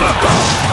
Let's go.